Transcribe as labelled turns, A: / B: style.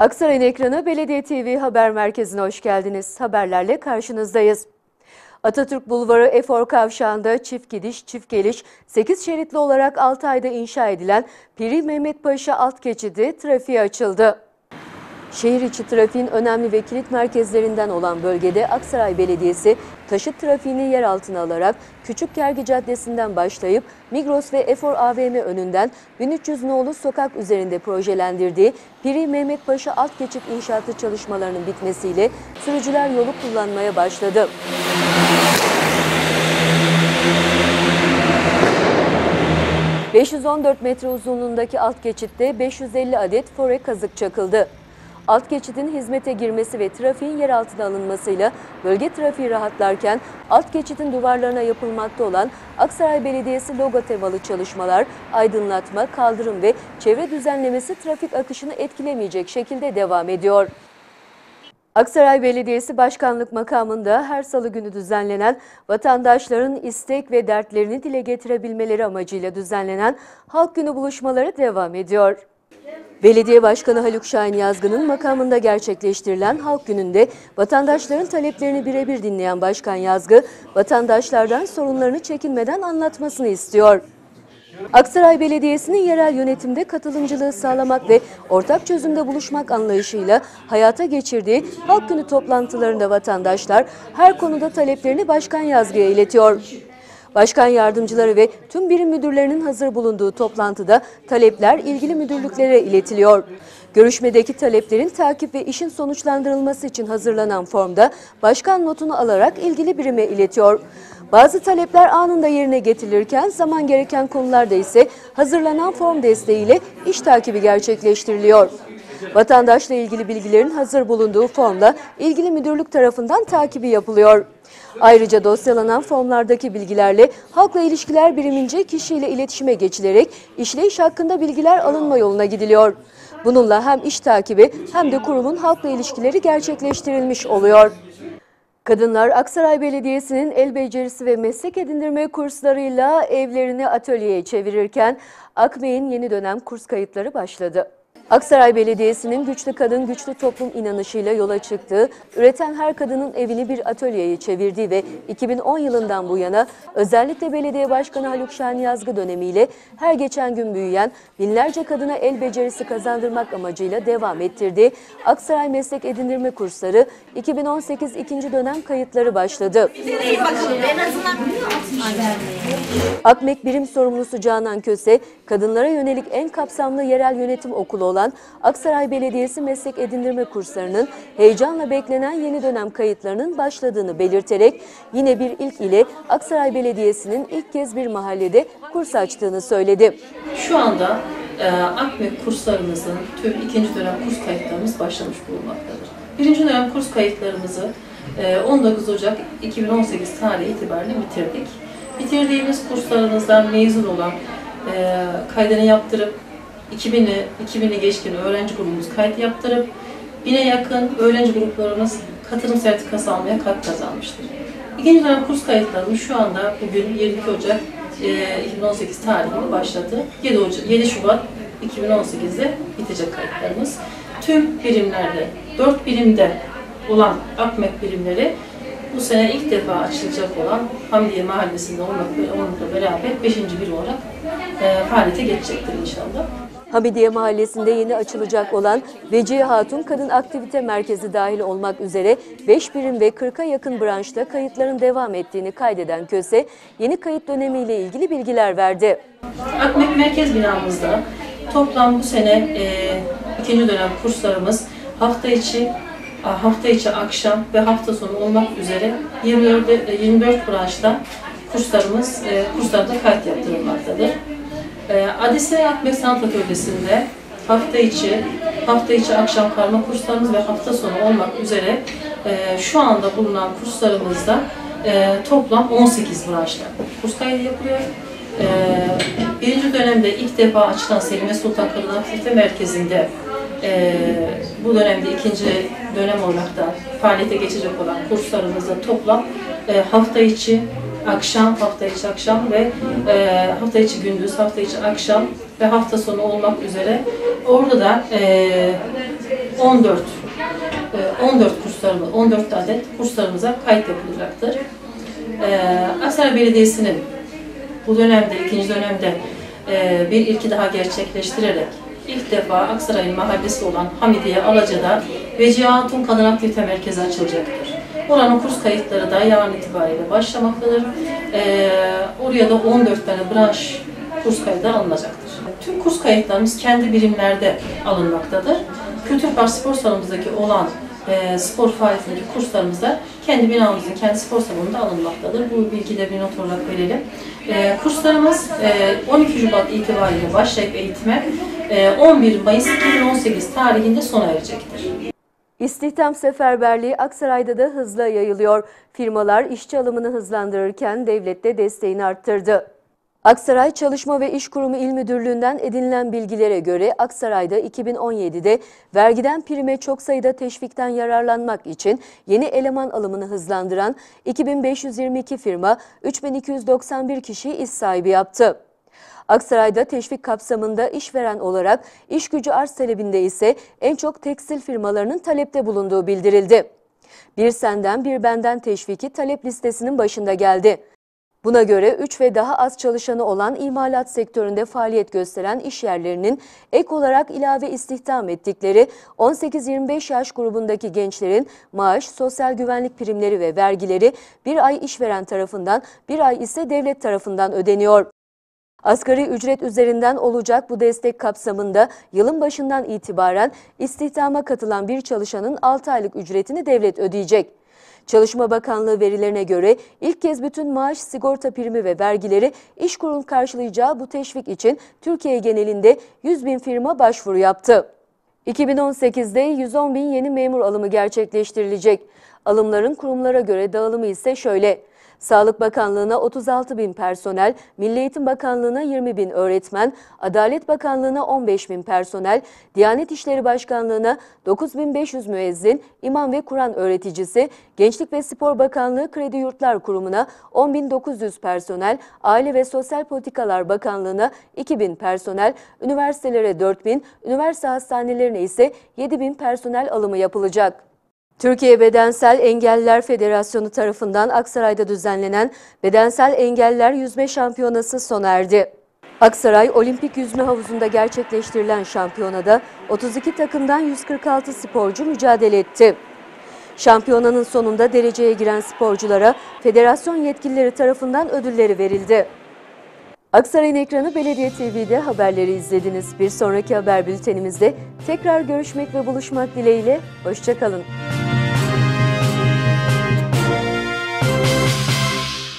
A: Aksaray'ın ekranı Belediye TV Haber Merkezi'ne hoş geldiniz. Haberlerle karşınızdayız. Atatürk Bulvarı Efor Kavşağı'nda çift gidiş, çift geliş, 8 şeritli olarak 6 ayda inşa edilen Piri Mehmet Paşa alt geçidi trafiğe açıldı. Şehir içi trafiğin önemli ve kilit merkezlerinden olan bölgede Aksaray Belediyesi taşıt trafiğini yer altına alarak Küçük Gergi Caddesi'nden başlayıp Migros ve Efor AVM önünden 1300 nolu sokak üzerinde projelendirdiği Piri Mehmet Paşa alt geçit inşaatı çalışmalarının bitmesiyle sürücüler yolu kullanmaya başladı. ...514 metre uzunluğundaki alt geçitte 550 adet fore kazık çakıldı. Alt geçidin hizmete girmesi ve trafiğin yer altına alınmasıyla bölge trafiği rahatlarken alt geçidin duvarlarına yapılmakta olan Aksaray Belediyesi logo temalı çalışmalar, aydınlatma, kaldırım ve çevre düzenlemesi trafik akışını etkilemeyecek şekilde devam ediyor. Aksaray Belediyesi Başkanlık makamında her salı günü düzenlenen vatandaşların istek ve dertlerini dile getirebilmeleri amacıyla düzenlenen Halk Günü buluşmaları devam ediyor. Belediye Başkanı Haluk Şahin Yazgın'ın makamında gerçekleştirilen Halk Günü'nde vatandaşların taleplerini birebir dinleyen Başkan Yazgı, vatandaşlardan sorunlarını çekinmeden anlatmasını istiyor. Aksaray Belediyesi'nin yerel yönetimde katılımcılığı sağlamak ve ortak çözümde buluşmak anlayışıyla hayata geçirdiği Halk Günü toplantılarında vatandaşlar her konuda taleplerini Başkan Yazgı'ya iletiyor. Başkan yardımcıları ve tüm birim müdürlerinin hazır bulunduğu toplantıda talepler ilgili müdürlüklere iletiliyor. Görüşmedeki taleplerin takip ve işin sonuçlandırılması için hazırlanan formda başkan notunu alarak ilgili birime iletiyor. Bazı talepler anında yerine getirilirken zaman gereken konularda ise hazırlanan form desteğiyle iş takibi gerçekleştiriliyor. Vatandaşla ilgili bilgilerin hazır bulunduğu formla ilgili müdürlük tarafından takibi yapılıyor. Ayrıca dosyalanan formlardaki bilgilerle halkla ilişkiler birimince kişiyle iletişime geçilerek işleyiş hakkında bilgiler alınma yoluna gidiliyor. Bununla hem iş takibi hem de kurumun halkla ilişkileri gerçekleştirilmiş oluyor. Kadınlar Aksaray Belediyesi'nin el becerisi ve meslek edindirme kurslarıyla evlerini atölyeye çevirirken Akmey'in yeni dönem kurs kayıtları başladı. Aksaray Belediyesi'nin Güçlü Kadın Güçlü Toplum inanışıyla yola çıktığı, üreten her kadının evini bir atölyeye çevirdiği ve 2010 yılından bu yana özellikle Belediye Başkanı Haluk Şahin Yazgı dönemiyle her geçen gün büyüyen binlerce kadına el becerisi kazandırmak amacıyla devam ettirdiği Aksaray Meslek Edindirme Kursları 2018 ikinci dönem kayıtları başladı. Akmek Birim Sorumlusu Canan Köse, kadınlara yönelik en kapsamlı yerel yönetim okulu olan Aksaray Belediyesi Meslek Edindirme Kurslarının heyecanla beklenen yeni dönem kayıtlarının başladığını belirterek yine bir ilk ile Aksaray Belediyesi'nin ilk kez bir mahallede kurs açtığını söyledi.
B: Şu anda e, kurslarımızın tüm ikinci dönem kurs kayıtlarımız başlamış bulunmaktadır. Birinci dönem kurs kayıtlarımızı e, 19 Ocak 2018 tarihi itibariyle bitirdik. Bitirdiğimiz kurslarımızdan mezun olan, e, kaydını yaptırıp 2000'i 2000'i geçkin öğrenci grubumuz kayıt yaptırıp bine yakın öğrenci gruplarımız katılım sertifikası almaya hak kazanmıştır. İkinci dönem kurs kayıtlarımız şu anda bugün 22 Ocak e, 2018 tarihinde başladı. 7, Ocak, 7 Şubat 2018'de bitecek kayıtlarımız. Tüm birimlerde, 4 birimde olan AKMEK birimleri bu sene ilk defa açılacak olan Hamdiye Mahallesi'nde olmakla beraber 5. bir olarak e, faaliyete geçecektir inşallah.
A: Hamidiye Mahallesi'nde yeni açılacak olan Vecihe Hatun Kadın Aktivite Merkezi dahil olmak üzere 5 birim ve 40'a yakın branşta kayıtların devam ettiğini kaydeden KÖSE, yeni kayıt dönemiyle ilgili bilgiler verdi.
B: Akmek Merkez binamızda toplam bu sene e, ikinci dönem kurslarımız hafta içi hafta içi akşam ve hafta sonu olmak üzere 24, 24 branşta kurslarımız e, kurslarda kayıt yaptırılmaktadır. E, Sanat Atölyesi'nde hafta içi, hafta içi akşam karma kurslarımız ve hafta sonu olmak üzere e, şu anda bulunan kurslarımızda e, toplam 18 branşta kurs kaydı yapılıyor. E, birinci dönemde ilk defa açılan Selime Sultan Kadın Aktivite Merkezi'nde bu dönemde ikinci dönem olarak da faaliyete geçecek olan kurslarımızda toplam hafta içi akşam, hafta içi akşam ve e, hafta içi gündüz, hafta içi akşam ve hafta sonu olmak üzere orada da e, 14 e, 14 kurslarımız 14 adet kurslarımıza kayıt yapılacaktır. Ee, Aksaray Belediyesi'nin bu dönemde, ikinci dönemde e, bir ilki daha gerçekleştirerek ilk defa Aksaray'ın mahallesi olan Hamidiye Alaca'da Vecihe Hatun Kadın Aktivite Merkezi açılacaktır. Oranın kurs kayıtları da yarın itibariyle başlamaktadır. Ee, oraya da 14 tane branş kurs kaydı alınacaktır. Tüm kurs kayıtlarımız kendi birimlerde alınmaktadır. Kültür Park Spor Salonumuzdaki olan e, spor faaliyetindeki kurslarımız da kendi binamızın, kendi spor salonunda alınmaktadır. Bu bilgiyi de bir not olarak verelim. E, kurslarımız e, 12 Şubat itibariyle başlayıp eğitime e, 11 Mayıs 2018 tarihinde sona erecektir.
A: İstihdam seferberliği Aksaray'da da hızla yayılıyor. Firmalar işçi alımını hızlandırırken devlet de desteğini arttırdı. Aksaray Çalışma ve İş Kurumu İl Müdürlüğü'nden edinilen bilgilere göre Aksaray'da 2017'de vergiden prime çok sayıda teşvikten yararlanmak için yeni eleman alımını hızlandıran 2522 firma 3291 kişiyi iş sahibi yaptı. Aksaray'da teşvik kapsamında işveren olarak iş gücü arz talebinde ise en çok tekstil firmalarının talepte bulunduğu bildirildi. Bir senden bir benden teşviki talep listesinin başında geldi. Buna göre 3 ve daha az çalışanı olan imalat sektöründe faaliyet gösteren iş yerlerinin ek olarak ilave istihdam ettikleri 18-25 yaş grubundaki gençlerin maaş, sosyal güvenlik primleri ve vergileri bir ay işveren tarafından bir ay ise devlet tarafından ödeniyor. Asgari ücret üzerinden olacak bu destek kapsamında yılın başından itibaren istihdama katılan bir çalışanın 6 aylık ücretini devlet ödeyecek. Çalışma Bakanlığı verilerine göre ilk kez bütün maaş, sigorta primi ve vergileri İşkur'un karşılayacağı bu teşvik için Türkiye genelinde 100 bin firma başvuru yaptı. 2018'de 110 bin yeni memur alımı gerçekleştirilecek. Alımların kurumlara göre dağılımı ise şöyle. Sağlık Bakanlığı'na 36 bin personel, Milli Eğitim Bakanlığı'na 20 bin öğretmen, Adalet Bakanlığı'na 15 bin personel, Diyanet İşleri Başkanlığı'na 9500 müezzin, imam ve Kur'an öğreticisi, Gençlik ve Spor Bakanlığı Kredi Yurtlar Kurumu'na 10.900 personel, Aile ve Sosyal Politikalar Bakanlığı'na 2000 personel, üniversitelere 4000, üniversite hastanelerine ise 7000 personel alımı yapılacak. Türkiye Bedensel Engelliler Federasyonu tarafından Aksaray'da düzenlenen Bedensel Engelliler Yüzme Şampiyonası sona erdi. Aksaray Olimpik Yüzme Havuzu'nda gerçekleştirilen şampiyonada 32 takımdan 146 sporcu mücadele etti. Şampiyonanın sonunda dereceye giren sporculara federasyon yetkilileri tarafından ödülleri verildi. Aksaray'ın ekranı Belediye TV'de haberleri izlediniz. Bir sonraki haber bültenimizde tekrar görüşmek ve buluşmak dileğiyle. Hoşçakalın.